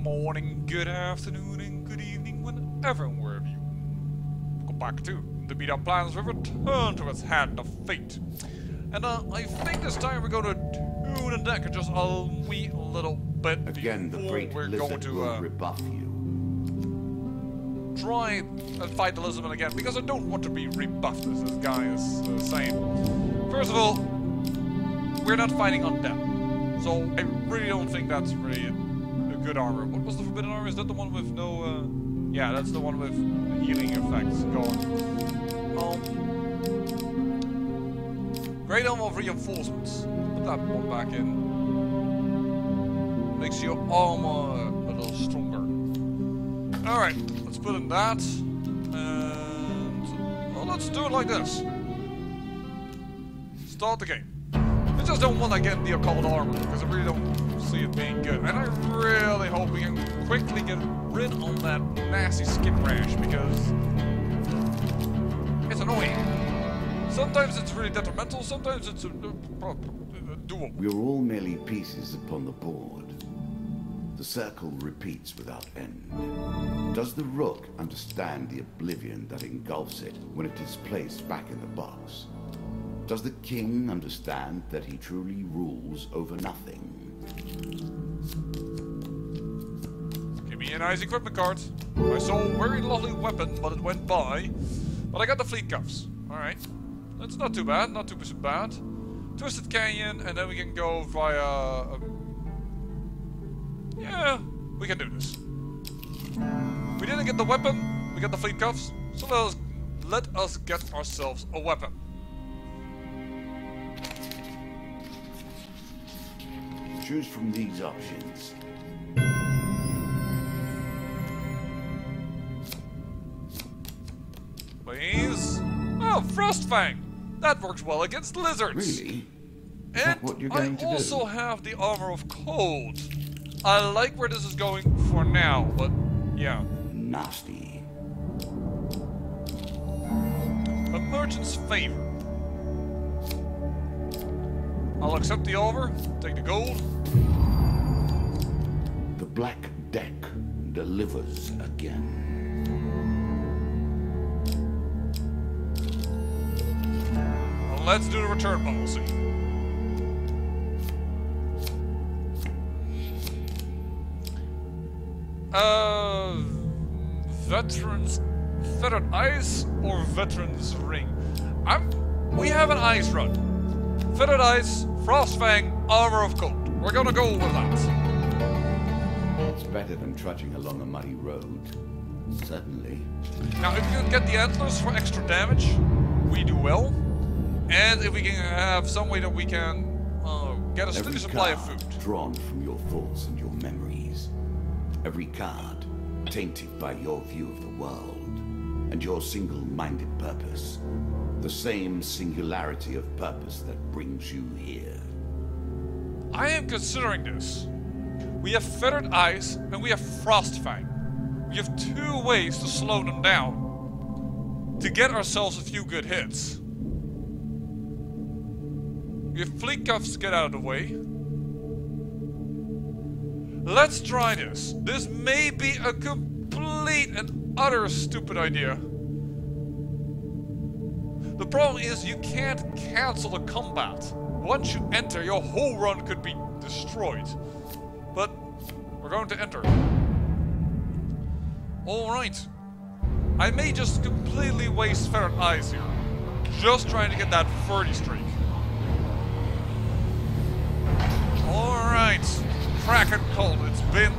morning, good afternoon, and good evening, whenever and wherever you go back to. The Beta Plan's will return to its hand of fate. And uh, I think this time we're going to tune the deck just a wee little bit Again, the before great we're going to uh, rebuff you. try and fight the Elizabeth again because I don't want to be rebuffed, as this guy is uh, saying. First of all, we're not fighting undead, so I really don't think that's really good armor. What was the forbidden armor? Is that the one with no? Uh... Yeah, that's the one with healing effects going. Um, Great Helm of Reinforcements. Put that one back in. Makes your armor a little stronger. Alright, let's put in that. And well, let's do it like this. Start the game. I just don't want to get the occult armor because I really don't see it being good. And I really hope we can quickly get rid of that nasty skin rash because it's annoying. Sometimes it's really detrimental, sometimes it's uh, uh, doable. We are all merely pieces upon the board. The circle repeats without end. Does the rook understand the oblivion that engulfs it when it is placed back in the box? Does the king understand that he truly rules over nothing? Nice equipment card. I saw a very lovely weapon, but it went by. But I got the fleet cuffs. Alright. That's not too bad, not too bad. Twisted Canyon, and then we can go via... Um, yeah, we can do this. We didn't get the weapon, we got the fleet cuffs, so let us, let us get ourselves a weapon. Choose from these options. Frostfang! That works well against lizards. Really? Is And what you're going I to also do? have the armor of cold. I like where this is going for now, but yeah. Nasty. A merchant's favor. I'll accept the offer, take the gold. The Black Deck delivers again. Let's do the return policy. Uh, veterans feathered ice or veterans ring? I'm. We have an ice run. Feathered ice, frostfang, armor of cold. We're gonna go with that. It's better than trudging along a muddy road. Certainly. Now, if you get the antlers for extra damage, we do well. And if we can have some way that we can uh, get a steady supply of food. drawn from your thoughts and your memories. Every card tainted by your view of the world and your single-minded purpose. The same singularity of purpose that brings you here. I am considering this. We have feathered ice and we have frostfang. We have two ways to slow them down to get ourselves a few good hits. Have fleet cuffs get out of the way. Let's try this. This may be a complete and utter stupid idea. The problem is you can't cancel the combat. Once you enter, your whole run could be destroyed. But we're going to enter. Alright. I may just completely waste Ferret Eyes here. Just trying to get that 30 streak. Alright. Kraken Cult. It's been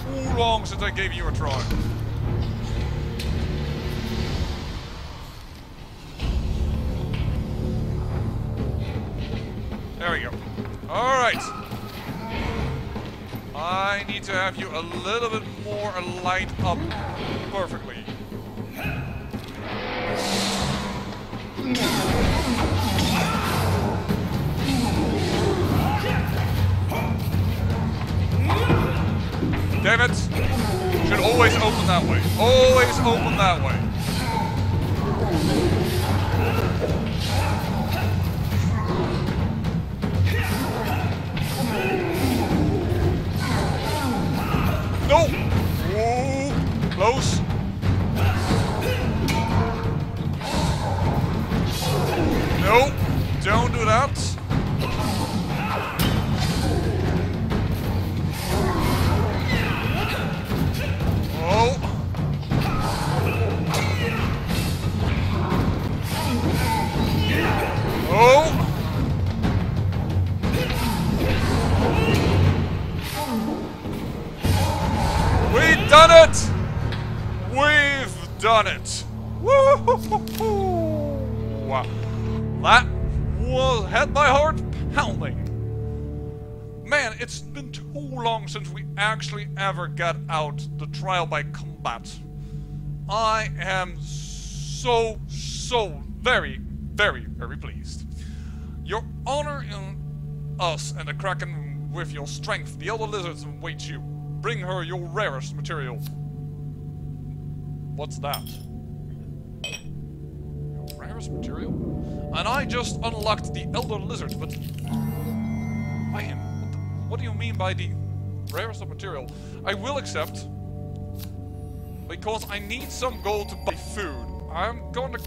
too long since I gave you a try. There we go. Alright. I need to have you a little bit more light up perfectly. Damn it! Should always open that way. Always open that way. No! Ooh, close. Actually ever get out the trial by combat. I am so, so very, very, very pleased. Your honor in us and the Kraken with your strength, the Elder Lizards await you. Bring her your rarest material. What's that? Your rarest material? And I just unlocked the Elder Lizard, but... What, the, what do you mean by the rarest of material? I will accept, because I need some gold to buy food. I'm going to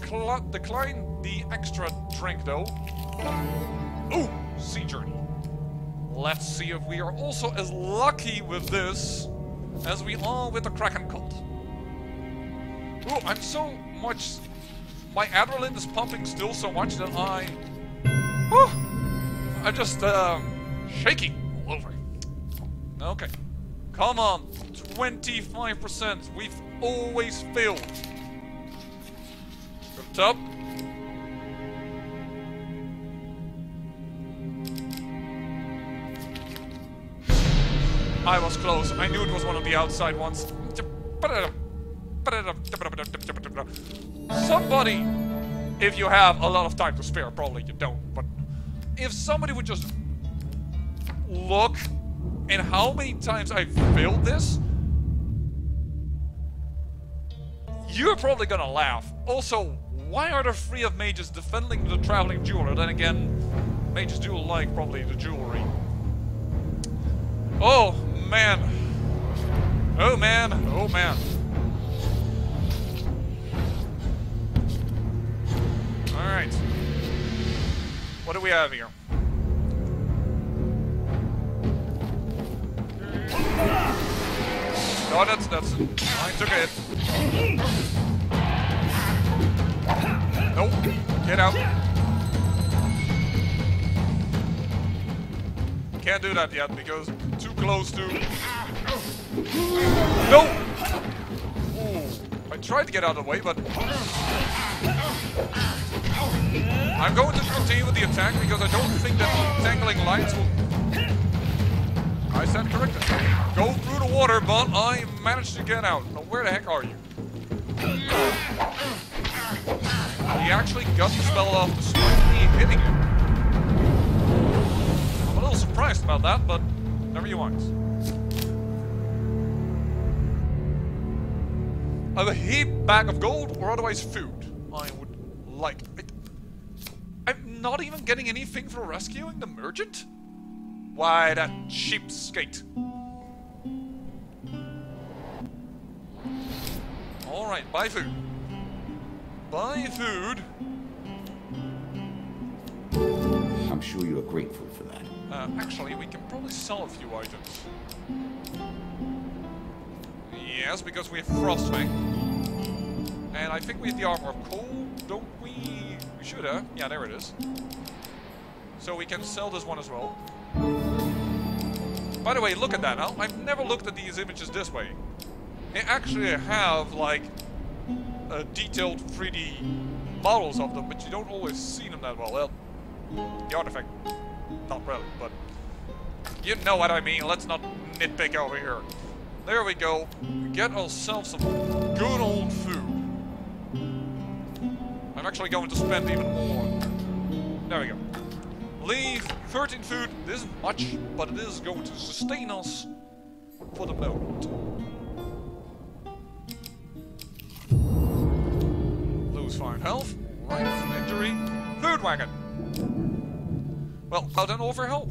decline the extra drink, though. Ooh, sea journey. Let's see if we are also as lucky with this as we are with the Kraken cult. Ooh, I'm so much... My adrenaline is pumping still so much that I... Whew, I'm just, um, shaking. Okay. Come on. 25%. We've always failed. Good top. I was close. I knew it was one of the outside ones. Somebody, if you have a lot of time to spare, probably you don't, but if somebody would just look at how many times I've failed this, you're probably gonna laugh. Also, why are there three of mages defending the traveling jeweler? Then again, mages do like probably the jewelry. Oh, man. Oh, man. Oh, man. Alright. What do we have here? That's I took it. Nope. Get out. Can't do that yet because too close to. No! Ooh. I tried to get out of the way, but. I'm going to continue with the attack because I don't think that tangling lights will. I stand corrected. Go through the water, but I managed to get out. Now, where the heck are you? He actually got the spell off despite me hitting him. I'm a little surprised about that, but never you mind. I have a heap bag of gold or otherwise food. I would like. I, I'm not even getting anything for rescuing the merchant? Why, that cheapskate. Alright, buy food. Buy food. I'm sure you are grateful for that. Uh, actually, we can probably sell a few items. Yes, because we have Frostfang. And I think we have the Armor of Cold, don't we? We should have. Yeah, there it is. So we can sell this one as well. By the way, look at that. I've never looked at these images this way. They actually have, like, uh, detailed 3D models of them, but you don't always see them that well. Well, the artifact, not really, but you know what I mean. Let's not nitpick over here. There we go. Get ourselves some good old food. I'm actually going to spend even more. There we go. Leave 13 food. This isn't much, but it is going to sustain us for the moment. Lose 5 health. Right victory. Food wagon. Well, how then offer help?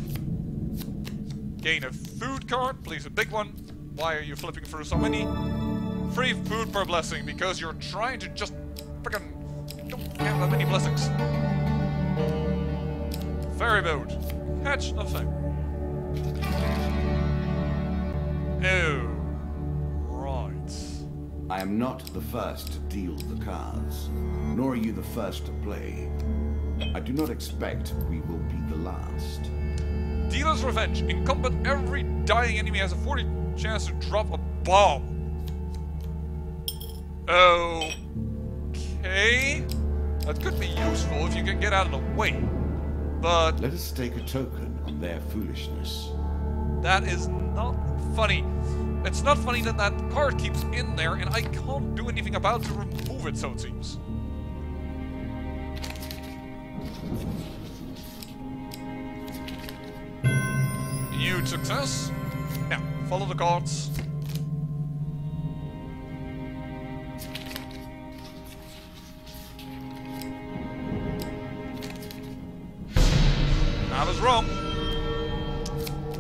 Gain a food card, please a big one. why are you flipping through so many? Free food per blessing because you're trying to just freaking don't have that many blessings. Ferry boat. Catch nothing. Oh. Right. I am not the first to deal the cards, nor are you the first to play. I do not expect we will be the last. Dealer's Revenge. In combat, every dying enemy has a 40 chance to drop a bomb. Okay. That could be useful if you can get out of the way. But Let us take a token on their foolishness. that is not funny. It's not funny that that card keeps in there and I can't do anything about to remove it, so it seems. Huge success. Now, follow the cards. Wrong.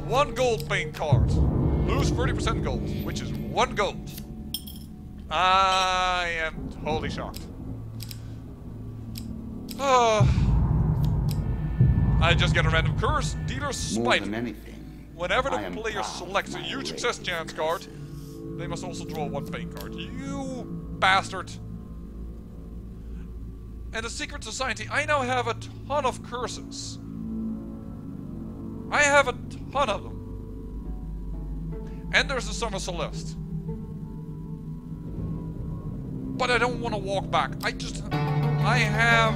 One gold paint card. Lose 30% gold, which is one gold. I am totally shocked. Oh. I just get a random curse. Dealer spite. anything, Whenever the player selects a huge success chance card, they must also draw one paint card. You bastard. And the Secret Society, I now have a ton of curses. I have a ton of them. And there's the Summer Celeste. But I don't want to walk back. I just... I have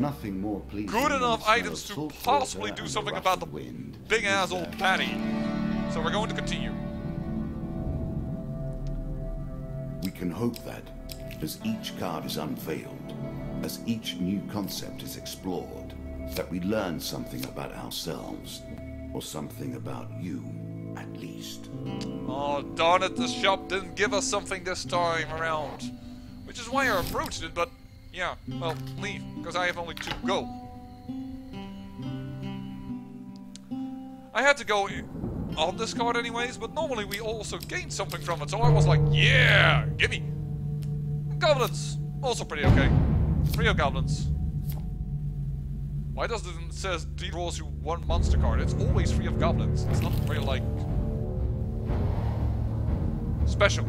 Nothing more pleasing good enough items to possibly do something about the wind. big ass old patty. So we're going to continue. We can hope that, as each card is unveiled, as each new concept is explored, that we learn something about ourselves, or something about you, at least. Oh, darn it, the shop didn't give us something this time around. Which is why I approached it, but yeah, well, leave, because I have only two gold. I had to go on this card anyways, but normally we also gain something from it, so I was like, yeah, gimme. Goblins, also pretty okay. Trio goblins. Why does it says draws you one monster card? It's always free of goblins. It's not really like special.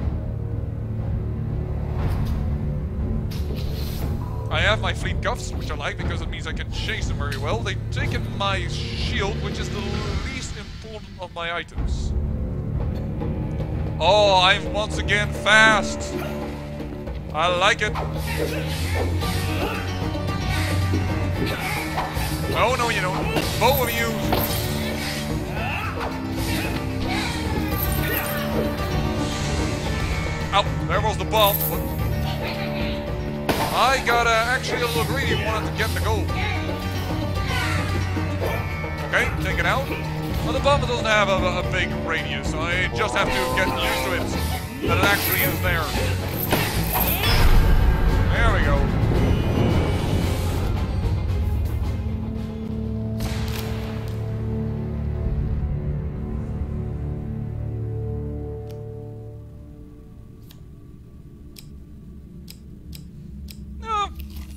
I have my fleet cuffs, which I like because it means I can chase them very well. They've taken my shield, which is the least important of my items. Oh, I'm once again fast. I like it. Oh no, you don't. Both of you. Oh, there was the bomb. I got uh, actually a little greedy wanted to get the gold. Okay, take it out. Well, the bomb doesn't have a, a big radius. so I just have to get used to it. That it actually is there. There we go.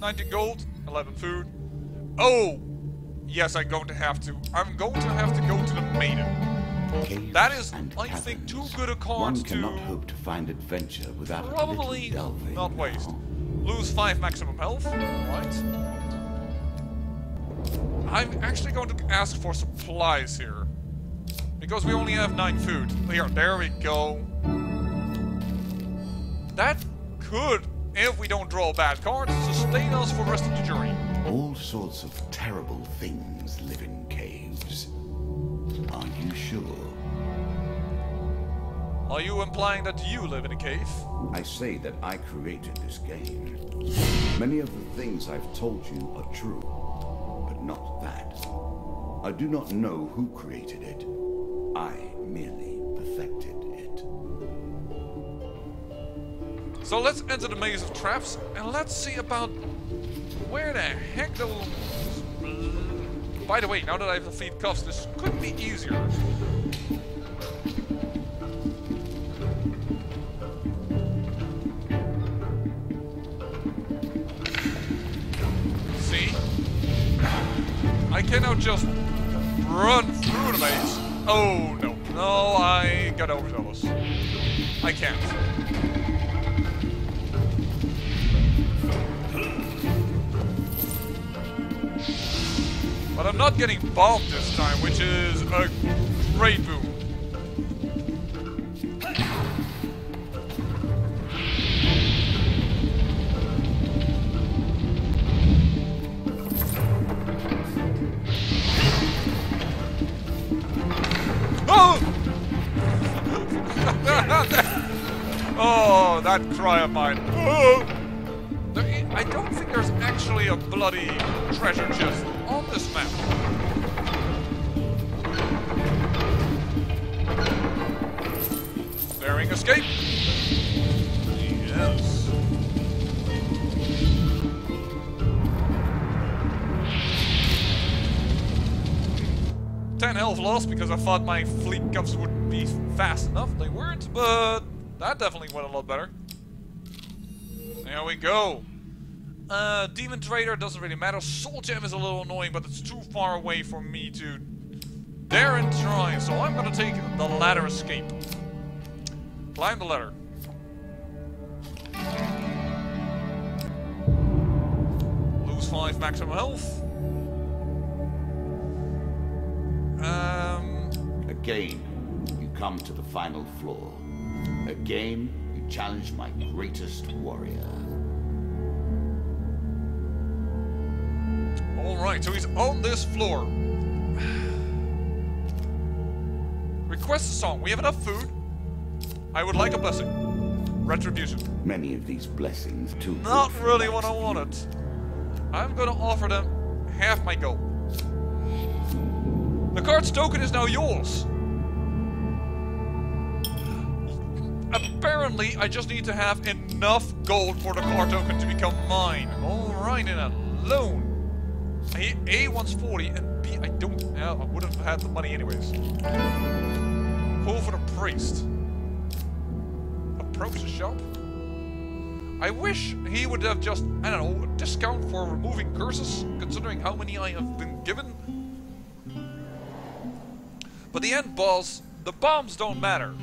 19 gold, 11 food. Oh! Yes, I'm going to have to. I'm going to have to go to the maiden. Caves That is, I think, too good a card One cannot to hope to find adventure without a Probably not waste. Lose 5 maximum health, right? I'm actually going to ask for supplies here. Because we only have 9 food. Here, there we go. That could, if we don't draw bad cards, sustain us for the rest of the journey. All sorts of terrible things live in caves. Are you sure? Are you implying that you live in a cave? I say that I created this game. Many of the things I've told you are true, but not that. I do not know who created it. I merely perfected So let's enter the maze of traps and let's see about where the heck the... By the way, now that I have the feet cuffs, this could be easier. See? I can now just run through the maze. Oh, no. No, I got overzealous. I can't. But I'm not getting bombed this time, which is a great boon. Oh! oh, that cry of mine. There i- don't think there's actually a bloody treasure chest on this map. Daring escape. Yes. Ten health lost because I thought my fleet cuffs would be fast enough. They weren't, but that definitely went a lot better. There we go. Uh, Demon Trader doesn't really matter. Soul Gem is a little annoying, but it's too far away for me to dare and try. So I'm gonna take the ladder escape. Climb the ladder. Lose 5 maximum health. Um, Again, you come to the final floor. Again, challenge my greatest warrior. Alright, so he's on this floor. Request a song. We have enough food. I would like a blessing. Retribution. Many of these blessings too. Not really what I wanted. I'm gonna offer them half my gold. The card's token is now yours. Apparently, I just need to have enough gold for the card token to become mine. Alright, and a loan. A, a wants 40 and B I don't uh, I would have had the money anyways. Call for the priest. Approach the shop. I wish he would have just, I don't know, a discount for removing curses, considering how many I have been given. But the end boss, the bombs don't matter.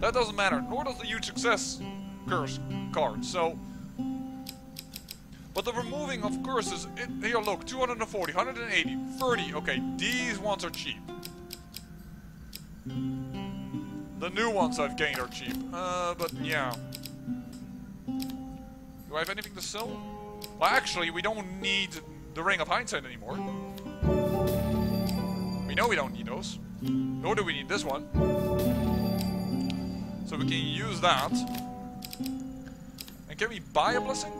That doesn't matter, nor does the huge success curse card, so... But the removing of curses, it, here look, 240, 180, 30, okay, these ones are cheap. The new ones I've gained are cheap, uh, but yeah. Do I have anything to sell? Well, actually, we don't need the Ring of Hindsight anymore. We know we don't need those. Nor do we need this one. So we can use that. And can we buy a blessing?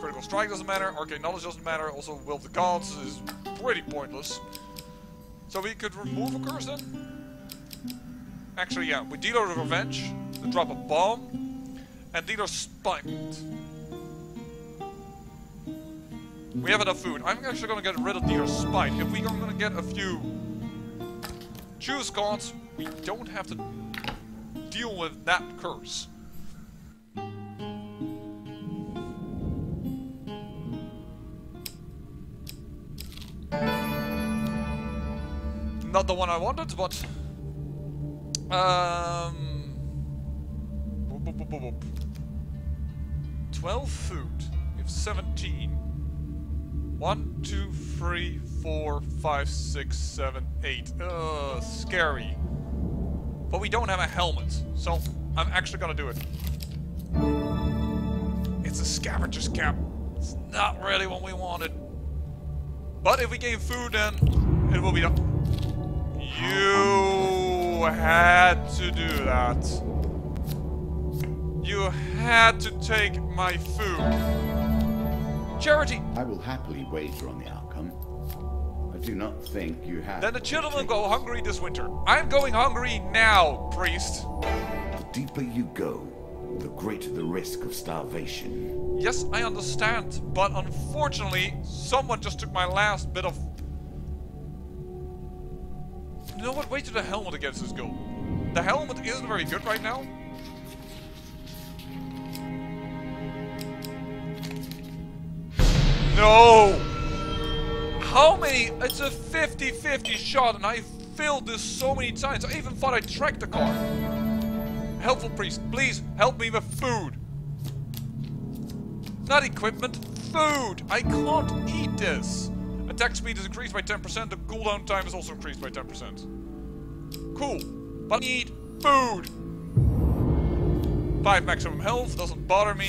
Critical Strike doesn't matter, Arcane Knowledge doesn't matter, also Will of the Gods is pretty pointless. So we could remove a curse then? Actually, yeah, with Dealer of Revenge, we drop a bomb, and Dealer Spite. We have enough food. I'm actually gonna get rid of Dealer Spite. If we're gonna get a few choose cards, we don't have to deal with that curse. Not the one I wanted, but um, boop, boop, boop, boop, boop. twelve food. We have seventeen. One, two, three, four, five, six, seven, eight. Ugh, scary. But we don't have a helmet, so I'm actually gonna do it. It's a scavenger's cap. It's not really what we wanted. But if we gain food, then it will be done. You had to do that. You had to take my food. Charity! I will happily wager on the outcome. Do not think you have. Then the children will go hungry this winter. I'm going hungry now, priest. The deeper you go, the greater the risk of starvation. Yes, I understand, but unfortunately, someone just took my last bit of... You know what? Wait till the helmet against this goal. The helmet isn't very good right now. No! How many? It's a 50-50 shot and I failed this so many times. I even thought I tracked the car. Helpful priest, please help me with food. Not equipment, food! I can't eat this! Attack speed is increased by 10%, the cooldown time is also increased by 10%. Cool. But I need food! 5 maximum health, doesn't bother me.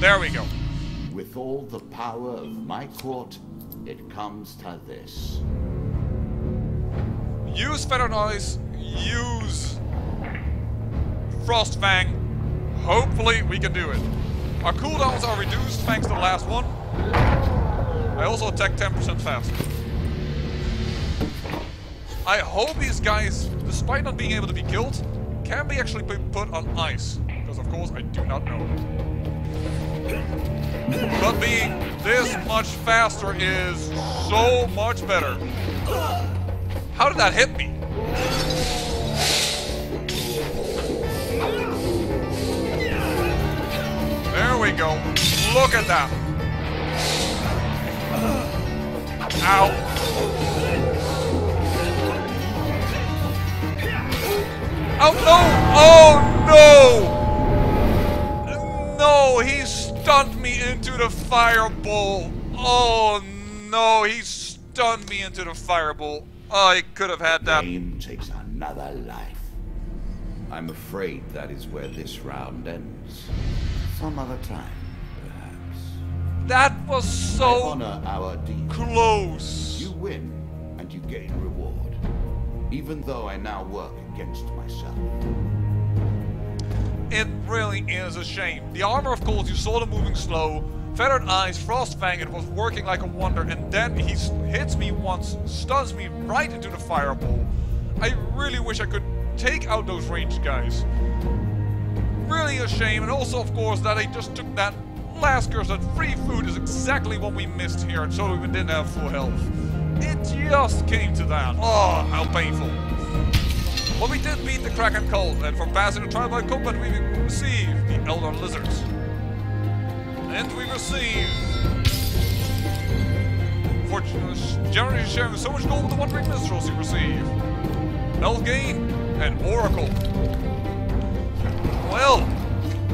There we go. With all the power of my court, it comes to this. Use Feathered Eyes, use Frostfang. Hopefully we can do it. Our cooldowns are reduced thanks to the last one. I also attack 10% faster. I hope these guys, despite not being able to be killed, can be actually put on ice. Because of course I do not know. But being this much faster is so much better. How did that hit me? There we go. Look at that. Ow. Oh no! Oh no! No, he stunned me into the fireball. Oh no, he stunned me into the fireball. I could have had that. Game takes another life. I'm afraid that is where this round ends. Some other time, perhaps. That was I so honor our deal. close. You win, and you gain reward. Even though I now work against myself. It really is a shame. The armor, of course, you saw the moving slow. Feathered Eyes, Frostfang, it was working like a wonder, and then he hits me once, stuns me right into the fireball. I really wish I could take out those ranged guys. Really a shame, and also, of course, that I just took that last curse. That free food is exactly what we missed here, and so we didn't have full health. It just came to that. Oh, how painful. But we did beat the Kraken Cult, and for passing the trial by combat, we received the Elder Lizards. And we receive. For generally sharing so much gold with the Wandering Minstrels, you receive. Elfgain and Oracle. Well,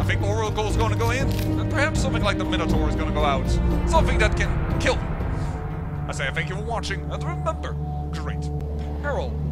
I think Oracle's going to go in, and perhaps something like the Minotaur is going to go out. Something that can kill me. I say thank you for watching, and remember, great. Herald,